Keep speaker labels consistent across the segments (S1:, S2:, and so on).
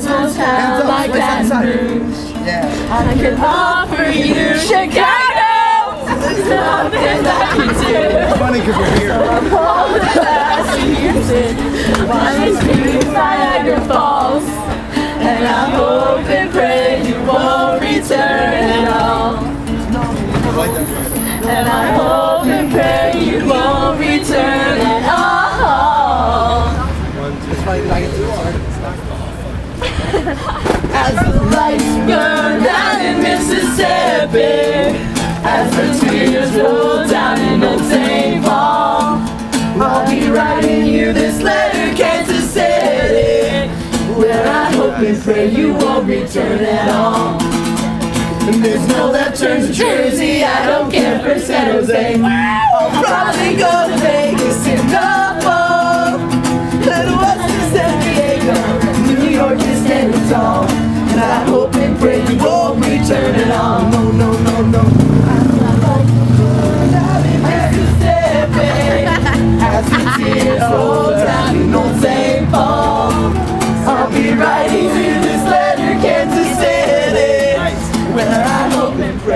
S1: small town like Rouge.
S2: Yeah.
S1: I can offer you Chicago. Something that you do.
S2: It's funny because we're here.
S1: All the past years in One is to Niagara Falls. And I hope and pray you won't return at all.
S2: That.
S1: And I hope As the tears roll down in Old St. I'll be writing you this letter, Kansas City, where I hope and pray you won't return at all. There's no left turn to Jersey, I don't care for San Jose.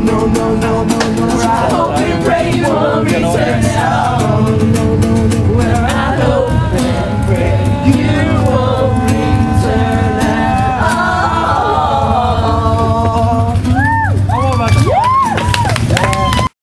S1: no, no, no.